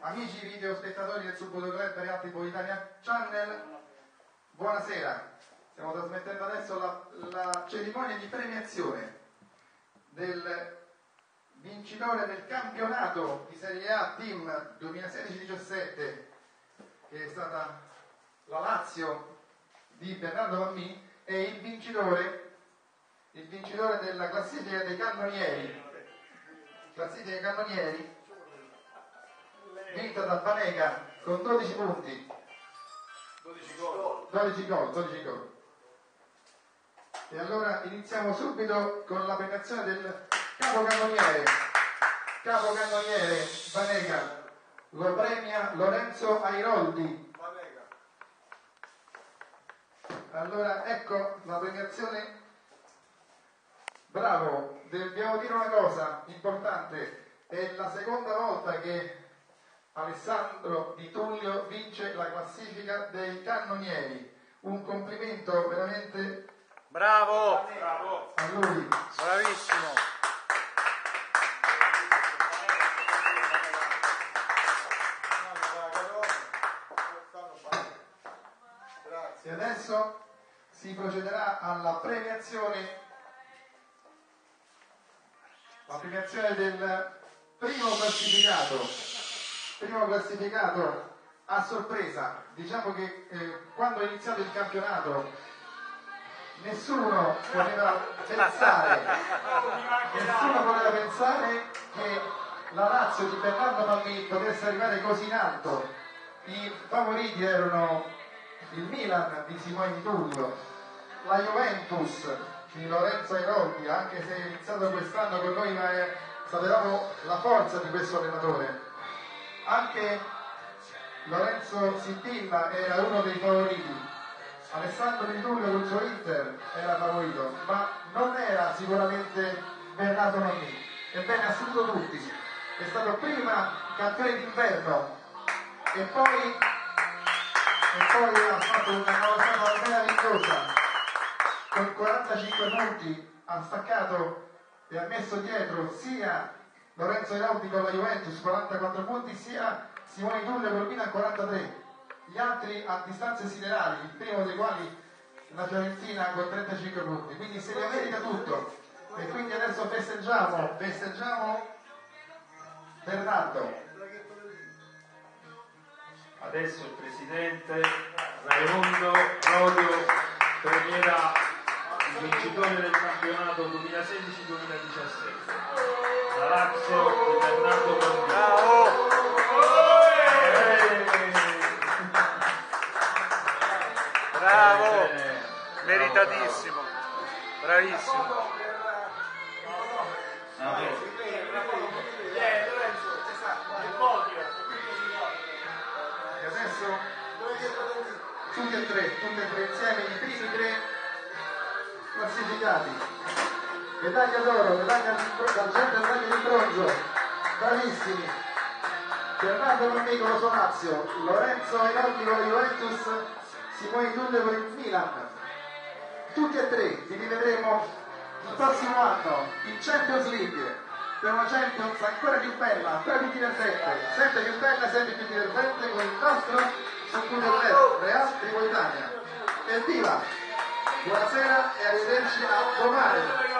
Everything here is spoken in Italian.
Amici video spettatori del Subbuto Club e altri Italia Channel, buonasera. Stiamo trasmettendo adesso la, la cerimonia di premiazione del vincitore del campionato di Serie A Team 2016-17 che è stata la Lazio di Bernardo Mammì e il vincitore, il vincitore della classifica dei cannonieri classifica dei cannonieri vinta da Panega con 12 punti. 12 gol. 12 gol 12 gol. E allora iniziamo subito con la premiazione del capocannoniere. Capocannoniere Panega. Lo premia Lorenzo Airoldi. Allora ecco la premiazione. Bravo dobbiamo dire una cosa importante. È la seconda volta che Alessandro Di Tullio vince la classifica dei cannonieri. Un complimento veramente Bravo! bravo! a lui. Bravissimo! e adesso si procederà alla premiazione. La premiazione del primo classificato primo classificato a sorpresa. Diciamo che eh, quando è iniziato il campionato nessuno poteva pensare nessuno poteva pensare che la Lazio di Bernardo Mammì potesse arrivare così in alto. I favoriti erano il Milan di Simone Di Tullio la Juventus di Lorenzo Airoldi anche se è iniziato quest'anno con noi ma è- sapevamo la forza di questo allenatore anche Lorenzo Sintilla era uno dei favoriti. Alessandro Di Tullio col suo Inter era favorito ma non era sicuramente Bernardo Mammì ebbene ha subito tutti. È stato prima campione d'inverno e poi e poi ha fatto una cosa meravigliosa. Con 45 punti ha staccato e ha messo dietro sia Lorenzo Ialdi con la Juventus 44 punti sia Simone Tullio col Milan 43 gli altri a distanze siderali il primo dei quali la Fiorentina con 35 punti. Quindi se ne merita tutto. E quindi adesso festeggiamo festeggiamo Bernardo. Adesso il presidente Raimondo Rodio premierà il vincitore del campionato 2016-2017 Lazio di Bernardo Bambino Bravo! Bravo! Meritatissimo! Bravissimo! E adesso tutti e tre, tutti e tre insieme, i primi tre classificati. Medaglia d'oro, medaglia d'argento e medaglia bronzo. Bravissimi. Bernardo Mammì con lo suo Lazio, Lorenzo Ainoldi con la Juventus, Simone Tullio con il Milan. Tutti e tre li rivedremo il prossimo anno in Champions League per una Champions ancora più bella, ancora più divertente, sempre più bella, sempre più divertente con il nostro Club Real Tripolitania. Evviva! Buonasera e arrivederci a domani!